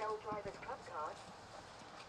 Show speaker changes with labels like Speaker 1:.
Speaker 1: Shell Drivers Club card.